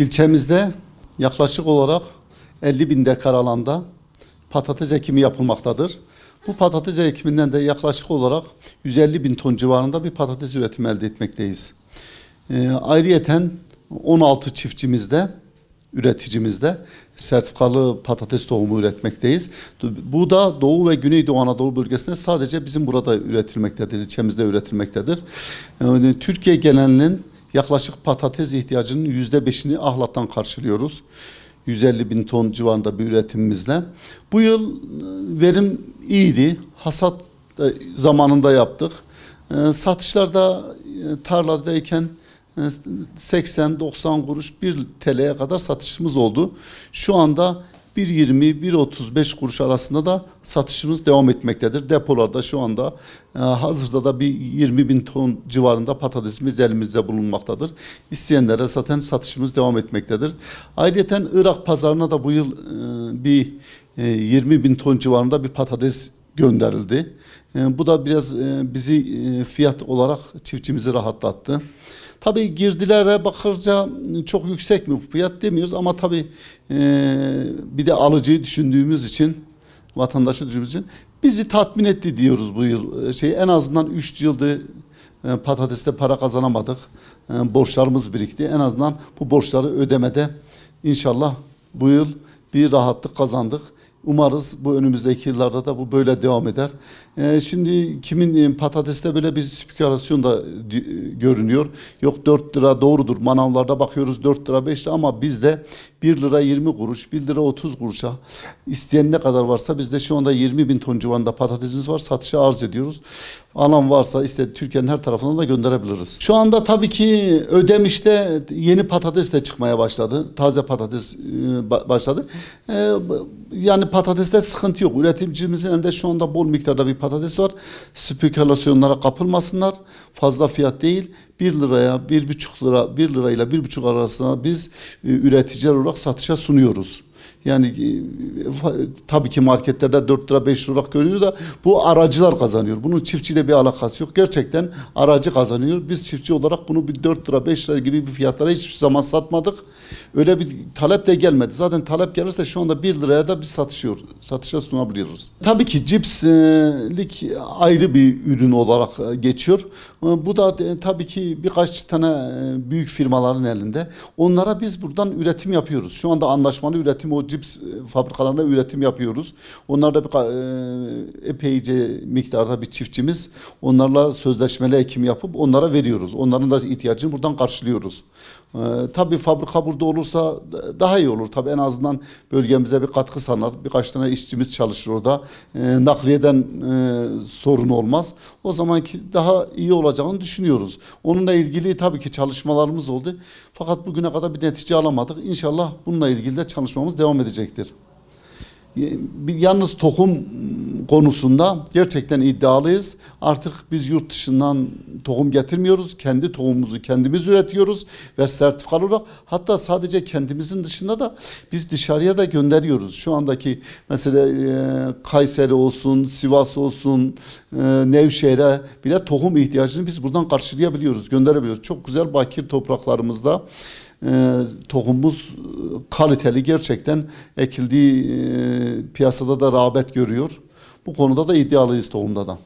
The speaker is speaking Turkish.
İlçemizde yaklaşık olarak 50 bin dekar alanda patates ekimi yapılmaktadır. Bu patates ekiminden de yaklaşık olarak 150 bin ton civarında bir patates üretimi elde etmekteyiz. Ee, ayrıyeten 16 çiftçimizde, üreticimizde sertifikalı patates tohumu üretmekteyiz. Bu da Doğu ve Güneydoğu Anadolu bölgesinde sadece bizim burada üretilmektedir, ilçemizde üretilmektedir. Yani Türkiye genelinin yaklaşık patates ihtiyacının yüzde beşini ahlattan karşılıyoruz. 150 bin ton civarında bir üretimimizle. Bu yıl e, verim iyiydi. Hasat da zamanında yaptık. E, Satışlarda e, tarladayken e, 80-90 kuruş 1 TL'ye kadar satışımız oldu. Şu anda 1.20-1.35 kuruş arasında da satışımız devam etmektedir. Depolarda şu anda e, hazırda da bir 20 bin ton civarında patatesimiz elimizde bulunmaktadır. İsteyenlere zaten satışımız devam etmektedir. Ayrıca Irak pazarına da bu yıl e, bir e, 20 bin ton civarında bir patates gönderildi. E, bu da biraz e, bizi e, fiyat olarak çiftçimizi rahatlattı. Tabii girdilere bakınca çok yüksek mi fiyat demiyoruz ama tabii e, bir de alıcıyı düşündüğümüz için vatandaşı düşündüğümüz için bizi tatmin etti diyoruz bu yıl. E, Şey en azından 3 yıldır e, patateste para kazanamadık. E, borçlarımız birikti. En azından bu borçları ödemede inşallah bu yıl bir rahatlık kazandık. Umarız bu önümüzdeki yıllarda da bu böyle devam eder. Ee, şimdi kimin e, patateste böyle bir spekülasyon da e, görünüyor. Yok 4 lira doğrudur. Manavlarda bakıyoruz 4 lira 5 lira ama bizde 1 lira 20 kuruş, 1 lira 30 kuruşa isteyen ne kadar varsa bizde şu anda 20 bin ton civarında patatesimiz var. Satışa arz ediyoruz. Alan varsa işte Türkiye'nin her tarafına da gönderebiliriz. Şu anda tabii ki Ödemiş'te yeni patates de çıkmaya başladı. Taze patates e, ba- başladı. E, yani patateste sıkıntı yok. Üreticimizin elinde şu anda bol miktarda bir patates var. Spekülasyonlara kapılmasınlar. Fazla fiyat değil. 1 liraya, 1,5 lira, 1 lirayla 1,5 arasında biz e, üreticiler olarak satışa sunuyoruz. Yani e, tabii ki marketlerde 4 lira 5 lira görünüyor da bu aracılar kazanıyor. Bunun çiftçiyle bir alakası yok. Gerçekten aracı kazanıyor. Biz çiftçi olarak bunu bir 4 lira 5 lira gibi bir fiyatlara hiçbir zaman satmadık. Öyle bir talep de gelmedi. Zaten talep gelirse şu anda 1 liraya da biz satışıyor. Satışa sunabiliyoruz. Tabii ki cipslik ayrı bir ürün olarak e, geçiyor. E, Bu da tabii ki birkaç tane büyük firmaların elinde. Onlara biz buradan üretim yapıyoruz. Şu anda anlaşmalı üretim o cips e, fabrikalarına üretim yapıyoruz. Onlar da bir, e, epeyce miktarda bir çiftçimiz. Onlarla sözleşmeli ekim yapıp onlara veriyoruz. Onların da ihtiyacını buradan karşılıyoruz. E, tabii fabrika burada olursa da- daha iyi olur. Tabii en azından bölgemize bir katkı sağlar. Birkaç tane işçimiz çalışır orada. Nakliyeden sorun olmaz. O zamanki daha iyi olacağını düşünüyoruz. Onunla ilgili tabii ki çalışmalarımız oldu. Fakat bugüne kadar bir netice alamadık. İnşallah bununla ilgili de çalışmamız devam edecektir. Bir- Yalnız tohum konusunda gerçekten iddialıyız. Artık biz yurt dışından tohum getirmiyoruz. Kendi tohumumuzu kendimiz üretiyoruz ve sertifikalı olarak hatta sadece kendimizin dışında da biz dışarıya da gönderiyoruz. Şu andaki mesela e, Kayseri olsun, Sivas olsun, e, Nevşehir'e bile tohum ihtiyacını biz buradan karşılayabiliyoruz, gönderebiliyoruz. Çok güzel bakir topraklarımızda e, tohumumuz kaliteli gerçekten ekildiği e, piyasada da rağbet görüyor. Bu konuda da iddialıyız tohumda da.